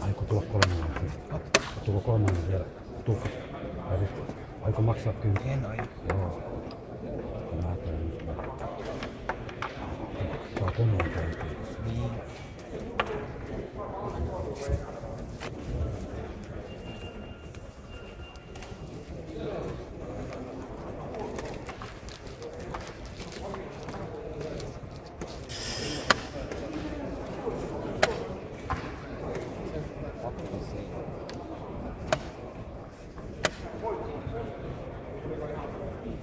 Aiko tulla kolmannen? Tulla kolmannen vielä? Tuukka. Aiko maksaa kyllä? En aio. Joo. Mä ajattelen nyt. Saa kunnon töitä. Niin.